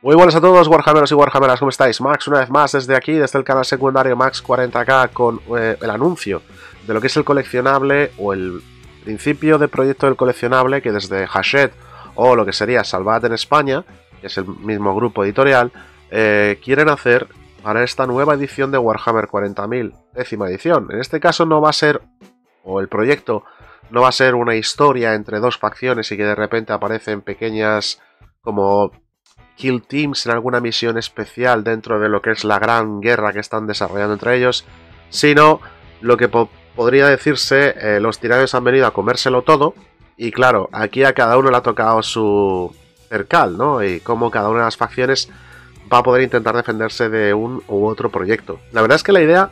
Muy buenas a todos, Warhammeros y Warhammeras, ¿cómo estáis? Max, una vez más desde aquí, desde el canal secundario Max 40k, con eh, el anuncio de lo que es el coleccionable o el principio de proyecto del coleccionable que desde Hachette o lo que sería Salvat en España, que es el mismo grupo editorial, eh, quieren hacer para esta nueva edición de Warhammer 40.000, décima edición. En este caso no va a ser, o el proyecto no va a ser una historia entre dos facciones y que de repente aparecen pequeñas como kill teams en alguna misión especial dentro de lo que es la gran guerra que están desarrollando entre ellos, sino lo que podría decirse, eh, los tiranos han venido a comérselo todo y claro, aquí a cada uno le ha tocado su percal, ¿no? Y cómo cada una de las facciones va a poder intentar defenderse de un u otro proyecto. La verdad es que la idea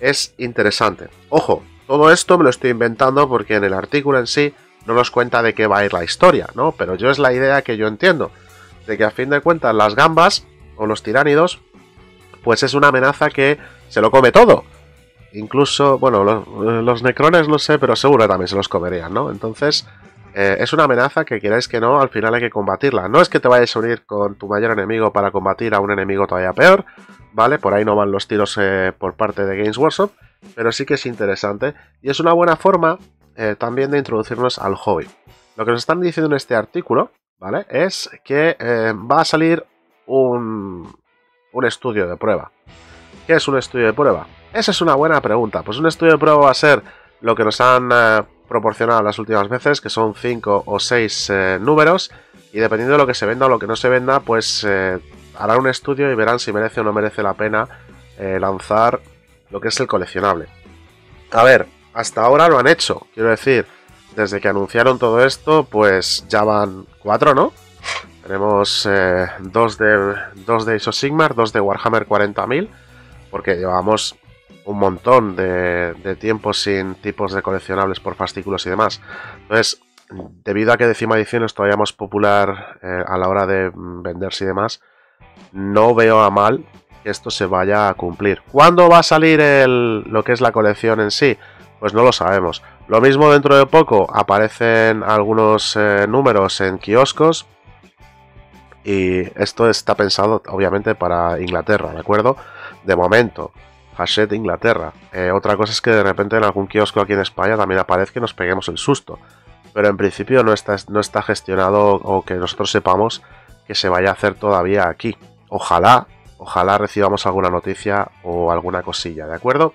es interesante. Ojo, todo esto me lo estoy inventando porque en el artículo en sí no nos cuenta de qué va a ir la historia, ¿no? Pero yo es la idea que yo entiendo de que a fin de cuentas las gambas o los tiránidos, pues es una amenaza que se lo come todo. Incluso, bueno, los, necrones no sé, pero seguro también se los comerían, ¿no? Entonces, eh, es una amenaza que queráis que no, al final hay que combatirla. No es que te vayas a unir con tu mayor enemigo para combatir a un enemigo todavía peor, ¿vale? Por ahí no van los tiros eh, por parte de Games Workshop, pero sí que es interesante y es una buena forma eh, también de introducirnos al hobby. Lo que nos están diciendo en este artículo ¿vale? Es que eh, va a salir un, un estudio de prueba. ¿Qué es un estudio de prueba? Esa es una buena pregunta. Pues un estudio de prueba va a ser lo que nos han eh, proporcionado las últimas veces, que son 5 o 6 eh, números, y dependiendo de lo que se venda o lo que no se venda, pues harán un estudio y verán si merece o no merece la pena lanzar lo que es el coleccionable. A ver, hasta ahora lo han hecho, quiero decir, desde que anunciaron todo esto, pues ya van cuatro, ¿no? Tenemos eh, dos, de, dos de dos de Warhammer 40.000, porque llevamos un montón de, tiempo sin tipos de coleccionables por fascículos y demás. Entonces, debido a que décima edición es todavía más popular eh, a la hora de venderse y demás, no veo a mal que esto se vaya a cumplir. ¿Cuándo va a salir lo que es la colección en sí? Pues no lo sabemos. Lo mismo dentro de poco aparecen algunos eh, números en kioscos. Y esto está pensado obviamente para Inglaterra, ¿de acuerdo? De momento, Hachette Inglaterra. Eh, otra cosa es que de repente en algún kiosco aquí en España también aparezca y nos peguemos el susto. Pero en principio no está, no está gestionado o que nosotros sepamos que se vaya a hacer todavía aquí. Ojalá, ojalá recibamos alguna noticia o alguna cosilla, ¿de acuerdo?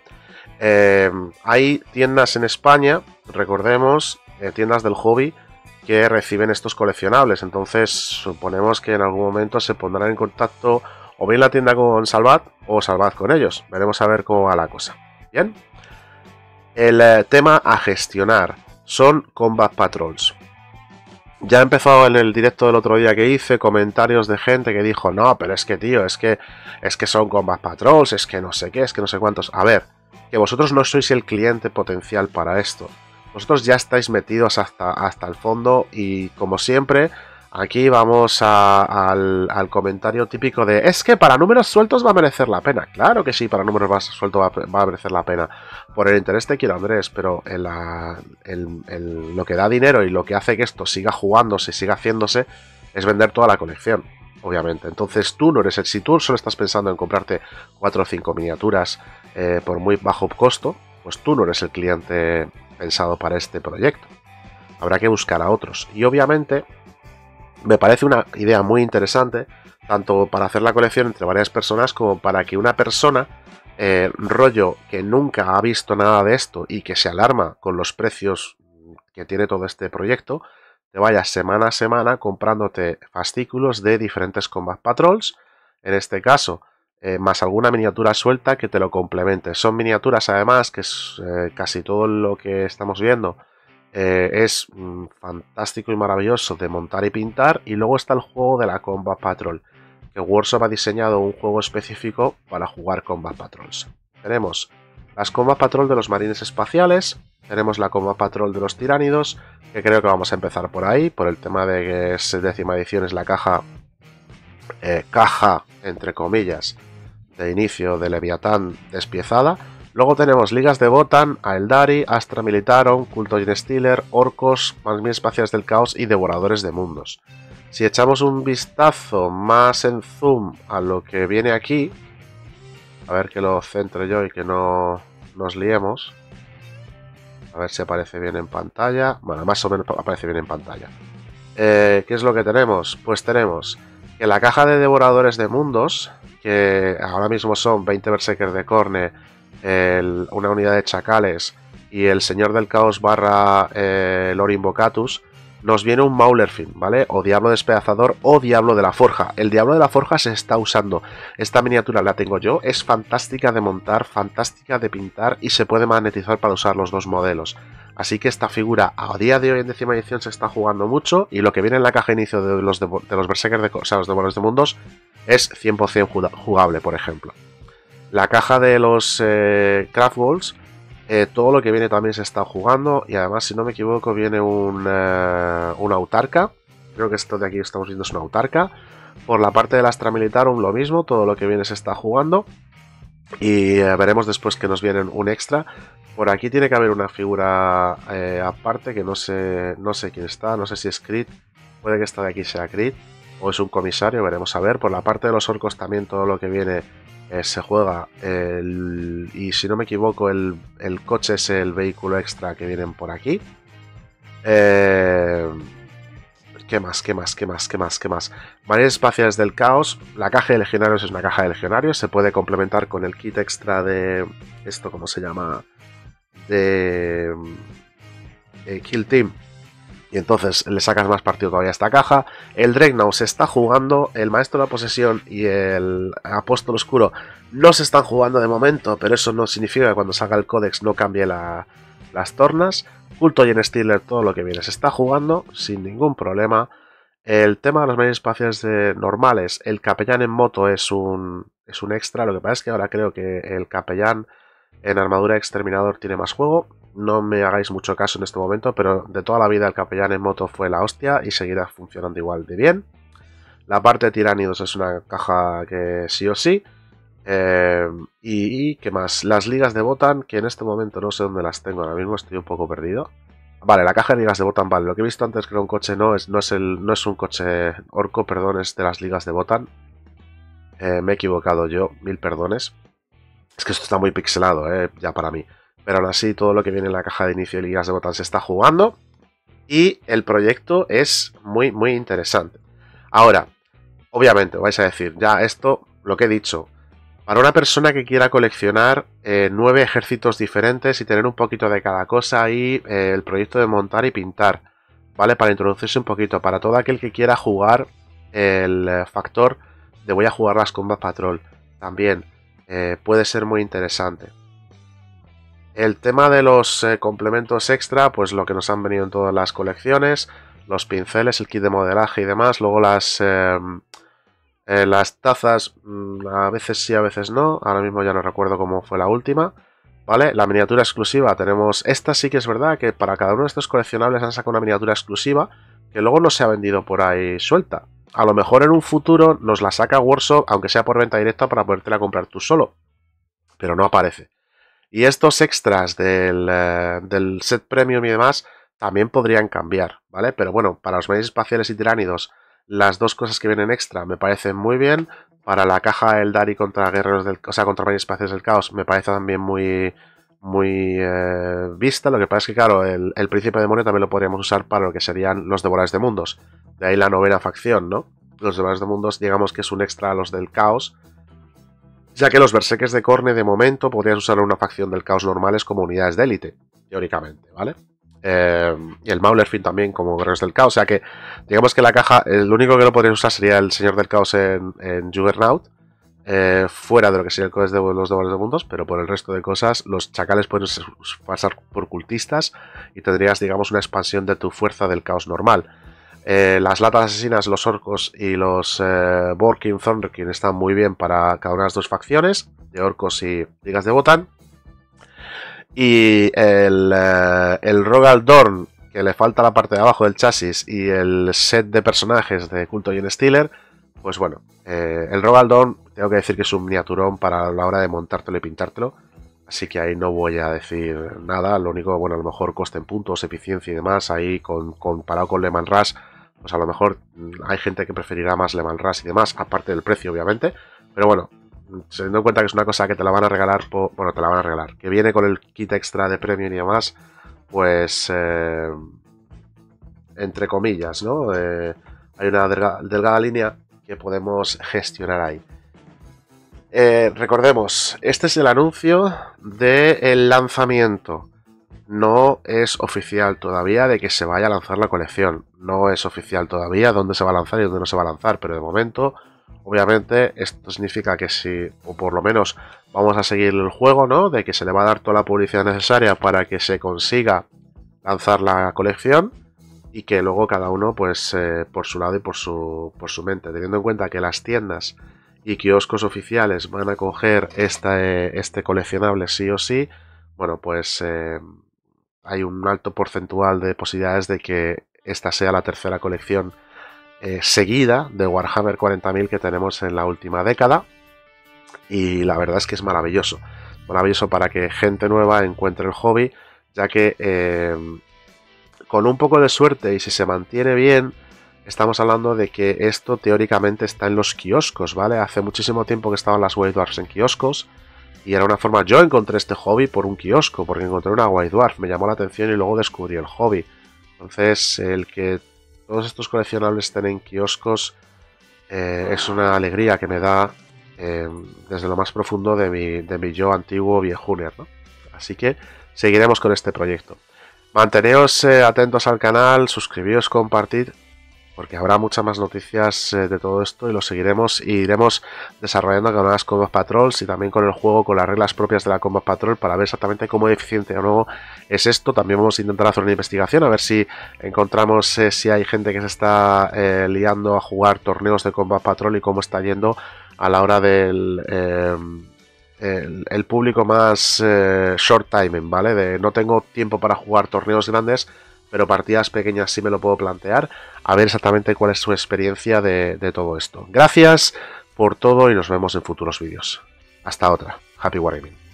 Eh, hay tiendas en España, recordemos, eh, tiendas del hobby que reciben estos coleccionables. Entonces, suponemos que en algún momento se pondrán en contacto o bien la tienda con Salvat o Salvat con ellos. Veremos a ver cómo va la cosa. Bien. El eh, tema a gestionar son Combat Patrols. Ya he empezado en el directo del otro día que hice comentarios de gente que dijo, no, pero es que tío, es que es que son Combat Patrols, es que no sé qué, es que no sé cuántos. A ver, que vosotros no sois el cliente potencial para esto. Vosotros ya estáis metidos hasta, hasta el fondo y como siempre, aquí vamos al, comentario típico de es que para números sueltos va a merecer la pena. Claro que sí, para números sueltos va, a merecer la pena. Por el interés te quiero Andrés, pero lo que da dinero y lo que hace que esto siga jugándose, siga haciéndose, es vender toda la colección obviamente. Entonces tú no eres tú solo estás pensando en comprarte 4 o 5 miniaturas eh, por muy bajo costo, pues tú no eres el cliente pensado para este proyecto. Habrá que buscar a otros. Y obviamente me parece una idea muy interesante, tanto para hacer la colección entre varias personas como para que una persona, eh, rollo que nunca ha visto nada de esto y que se alarma con los precios que tiene todo este proyecto, te vayas semana a semana comprándote fascículos de diferentes Combat Patrols, en este caso, eh, más alguna miniatura suelta que te lo complemente. Son miniaturas además que es, eh, casi todo lo que estamos viendo eh, es mm, fantástico y maravilloso de montar y pintar. Y luego está el juego de la Combat Patrol, que Workshop ha diseñado un juego específico para jugar Combat Patrols. Tenemos las Combat Patrol de los marines espaciales, tenemos la Combat Patrol de los tiránidos, que creo que vamos a empezar por ahí, por el tema de que es décima edición, es la caja, eh, caja, entre comillas, de inicio de Leviatán despiezada. Luego tenemos ligas de Botan, Aeldari, Astra Militarum, Culto Stealer, Orcos, Más Espaciales del Caos y Devoradores de Mundos. Si echamos un vistazo más en zoom a lo que viene aquí, a ver que lo centre yo y que no nos liemos. A ver si aparece bien en pantalla. Bueno, más o menos aparece bien en pantalla. Eh, ¿Qué es lo que tenemos? Pues tenemos que la caja de devoradores de mundos, que ahora mismo son 20 Berserkers de Corne, una unidad de chacales y el Señor del Caos barra eh, nos viene un Maulerfin, ¿vale? O Diablo Despedazador o Diablo de la Forja. El Diablo de la Forja se está usando. Esta miniatura la tengo yo. Es fantástica de montar, fantástica de pintar y se puede magnetizar para usar los dos modelos. Así que esta figura a día de hoy en décima edición se está jugando mucho y lo que viene en la caja de inicio de los, de, los Berserkers, de, o sea, los Devoradores de Mundos, es 100% jugable, por ejemplo. La caja de los eh, Craft Walls eh, todo lo que viene también se está jugando y además, si no me equivoco, viene un, eh, autarca. Creo que esto de aquí estamos viendo es una autarca. Por la parte del Astra Militarum lo mismo, todo lo que viene se está jugando. Y eh, veremos después que nos vienen un extra. Por aquí tiene que haber una figura aparte que no sé, no sé quién está, no sé si es Crit. Puede que esta de aquí sea Crit o es un comisario, veremos a ver. Por la parte de los orcos también todo lo que viene eh, se juega y si no me equivoco el, coche es el vehículo extra que vienen por aquí. Eh, ¿Qué más? ¿Qué más? ¿Qué más? ¿Qué más? ¿Qué más? Maneras espaciales del caos. La caja de legionarios es una caja de legionarios. Se puede complementar con el kit extra de... ¿Esto cómo se llama? De... de Kill Team y entonces le sacas más partido todavía a esta caja. El Dreadnought se está jugando, el Maestro de la Posesión y el Apóstol Oscuro no se están jugando de momento, pero eso no significa que cuando salga el Codex no cambie las tornas. Culto y en Steeler todo lo que viene se está jugando sin ningún problema. El tema de las medias espaciales normales, el capellán en moto es un, es un extra, lo que pasa es que ahora creo que el capellán en armadura exterminador tiene más juego no me hagáis mucho caso en este momento, pero de toda la vida el capellán en moto fue la hostia y seguirá funcionando igual de bien. La parte de tiránidos es una caja que sí o sí. Eh, y, qué más, las ligas de Botan, que en este momento no sé dónde las tengo ahora mismo, estoy un poco perdido. Vale, la caja de ligas de Botan, vale. Lo que he visto antes que era un coche no es, no es, el, no es un coche orco, perdón, es de las ligas de Botan. Eh, me he equivocado yo, mil perdones. Es que esto está muy pixelado, eh, ya para mí. Pero aún así, todo lo que viene en la caja de inicio de ligas de botán se está jugando. Y el proyecto es muy, muy interesante. Ahora, obviamente, vais a decir, ya esto, lo que he dicho, para una persona que quiera coleccionar eh, nueve ejércitos diferentes y tener un poquito de cada cosa ahí, eh, el proyecto de montar y pintar, ¿vale? Para introducirse un poquito, para todo aquel que quiera jugar el factor de voy a jugar las Combat Patrol, también puede ser muy interesante. El tema de los eh, complementos extra, pues lo que nos han venido en todas las colecciones, los pinceles, el kit de modelaje y demás, luego las, em, eh, las tazas, mm, a veces sí, a veces no, ahora mismo ya no recuerdo cómo fue la última, ¿vale? La miniatura exclusiva, tenemos, esta sí que es verdad que para cada uno de estos coleccionables han sacado una miniatura exclusiva que luego no se ha vendido por ahí suelta. A lo mejor en un futuro nos la saca Workshop, aunque sea por venta directa, para podértela comprar tú solo. Pero no aparece. Y estos extras eh, del, set premium y demás también podrían cambiar, ¿vale? Pero bueno, para los medios espaciales y tiránidos, las dos cosas que vienen extra me parecen muy bien. Para la caja Eldari contra guerreros del, o sea, contra medios espaciales del caos me parece también muy muy eh, vista. Lo que pasa es que, claro, el, el príncipe demonio también lo podríamos usar para lo que serían los devoradores de mundos. De ahí la novena facción, ¿no? Los devoradores de mundos, digamos que es un extra a los del caos ya que los berserkers de Corne de momento podrías usar una facción del caos normales como unidades de élite, teóricamente, ¿vale? Eh, y el Maulerfin también como guerreros del caos, o sea que digamos que la caja, el único que lo podrías usar sería el señor del caos en, Juggernaut, eh, fuera de lo que sería el Codex de los Devores de Mundos, pero por el resto de cosas, los chacales pueden pasar por cultistas y tendrías, digamos, una expansión de tu fuerza del caos normal. Eh, las latas asesinas, los orcos y los eh, Borkin están muy bien para cada una de las dos facciones, de orcos y ligas de Botan. Y el, eh, el Rogal Dorn, que le falta la parte de abajo del chasis, y el set de personajes de Culto y en Steeler, pues bueno, eh, el Rogal Dorn, tengo que decir que es un miniaturón para la hora de montártelo y pintártelo. Así que ahí no voy a decir nada. Lo único, bueno, a lo mejor coste en puntos, eficiencia y demás. Ahí comparado con Le Rush pues a lo mejor mm, hay gente que preferirá más Le Mans y demás, aparte del precio, obviamente. Pero bueno, teniendo en cuenta que es una cosa que te la van a regalar, bueno, te la van a regalar, que viene con el kit extra de premium y demás, pues, eh, entre comillas, ¿no? Eh, hay una delgada línea que podemos gestionar ahí. Eh, recordemos, este es el anuncio del lanzamiento. No es oficial todavía de que se vaya a lanzar la colección. No es oficial todavía dónde se va a lanzar y dónde no se va a lanzar, pero de momento, obviamente, esto significa que si, o por lo menos vamos a seguir el juego, ¿no? De que se le va a dar toda la publicidad necesaria para que se consiga lanzar la colección y que luego cada uno, pues, eh, por su lado y por su, por su mente, teniendo en cuenta que las tiendas y kioscos oficiales van a coger este, este coleccionable sí o sí, bueno, pues eh, hay un alto porcentual de posibilidades de que esta sea la tercera colección eh, seguida de Warhammer 40.000 que tenemos en la última década. Y la verdad es que es maravilloso. Maravilloso para que gente nueva encuentre el hobby, ya que eh, con un poco de suerte y si se mantiene bien, estamos hablando de que esto teóricamente está en los kioscos, ¿vale? Hace muchísimo tiempo que estaban las White Dwarfs en kioscos y era una forma, yo encontré este hobby por un kiosco, porque encontré una White Dwarf, me llamó la atención y luego descubrí el hobby. Entonces, el que todos estos coleccionables estén en kioscos eh, es una alegría que me da eh, desde lo más profundo de mi, de mi yo antiguo viejuner. Así que seguiremos con este proyecto. Manteneos eh, atentos al canal, suscribíos, compartid porque habrá muchas más noticias eh, de todo esto y lo seguiremos y iremos desarrollando con las Combat Patrols y también con el juego, con las reglas propias de la Combat Patrol para ver exactamente cómo eficiente o no es esto. También vamos a intentar hacer una investigación a ver si encontramos eh, si hay gente que se está eh, liando a jugar torneos de Combat Patrol y cómo está yendo a la hora del... el, público más short timing, ¿vale? De no tengo tiempo para jugar torneos grandes, pero partidas pequeñas sí me lo puedo plantear, a ver exactamente cuál es su experiencia de, todo esto. Gracias por todo y nos vemos en futuros vídeos. Hasta otra. Happy Wargaming.